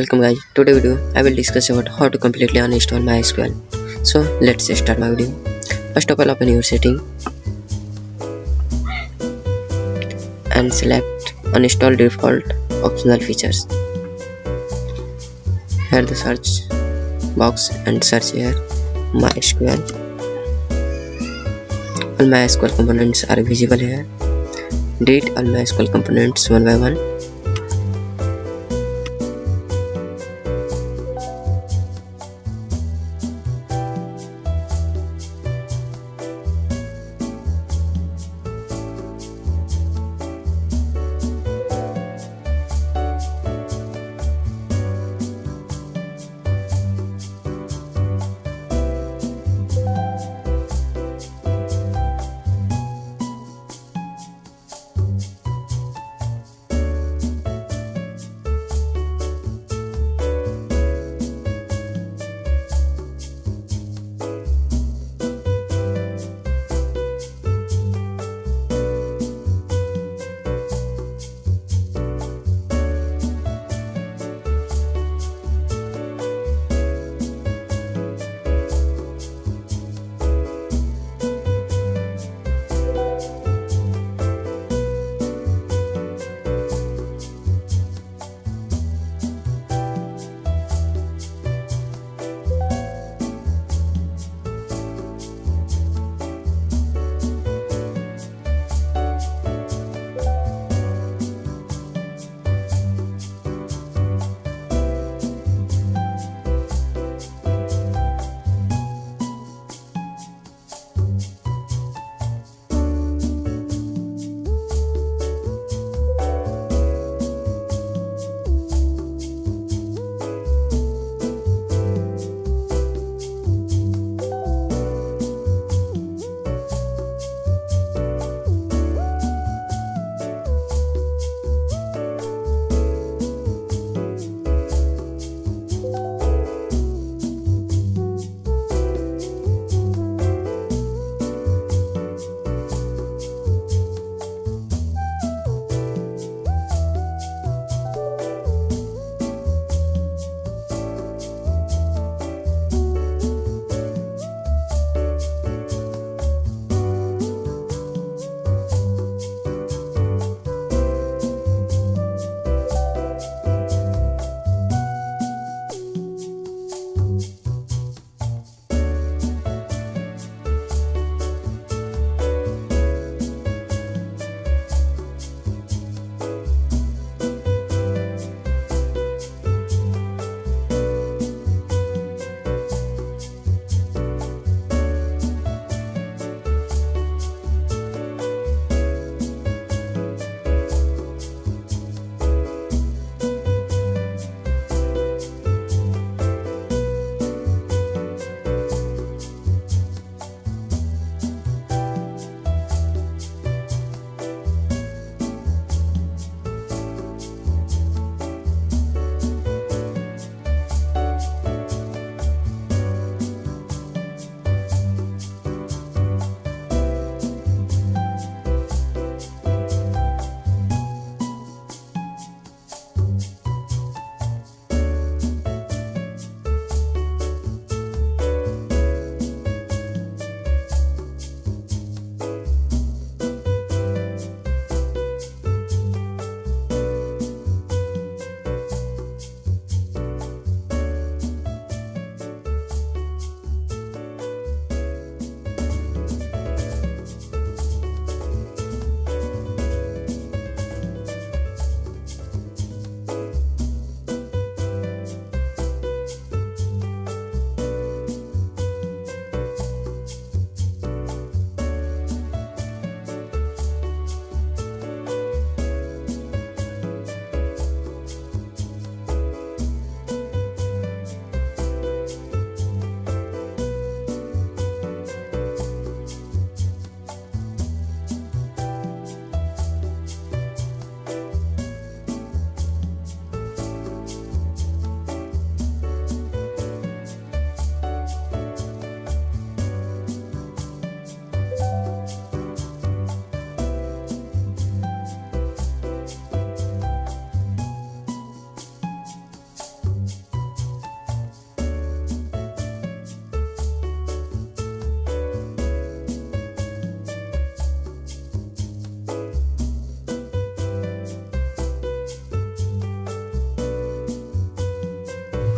Welcome guys, today video I will discuss about how to completely uninstall MySQL. So let's start my video. First of all open your setting and select uninstall default optional features. Here the search box and search here MySQL. All MySQL components are visible here. Delete all MySQL components one by one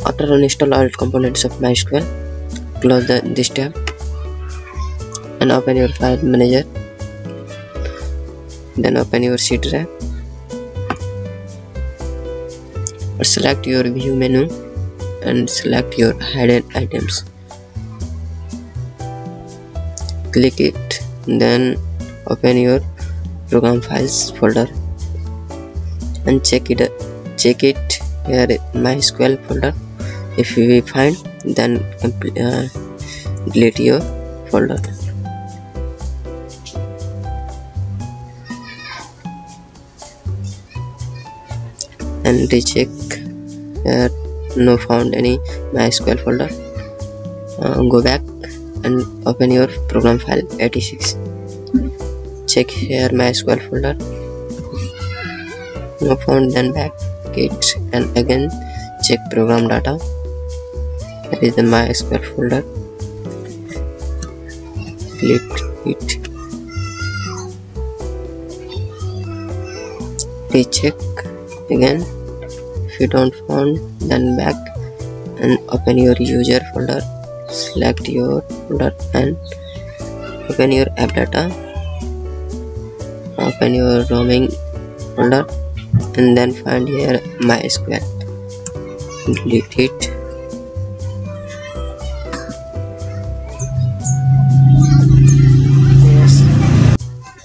after uninstall all components of mysql close the, this tab and open your file manager. Then open your c drive. Or select your view menu and select your hidden items. Click it then open your program files folder and check it check it here mysql folder if we find then uh, delete your folder. And recheck here no found any mysql folder. Uh, go back and open your program file 86 check here mysql folder. No found then back it and again check program data that is the mysql folder. Delete it. Recheck again. If you don't find then back and open your user folder. Select your folder and open your app data. Open your roaming folder and then find here mysql delete it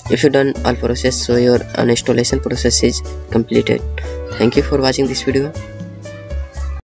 if you done all process so your uninstallation process is completed. Thank you for watching this video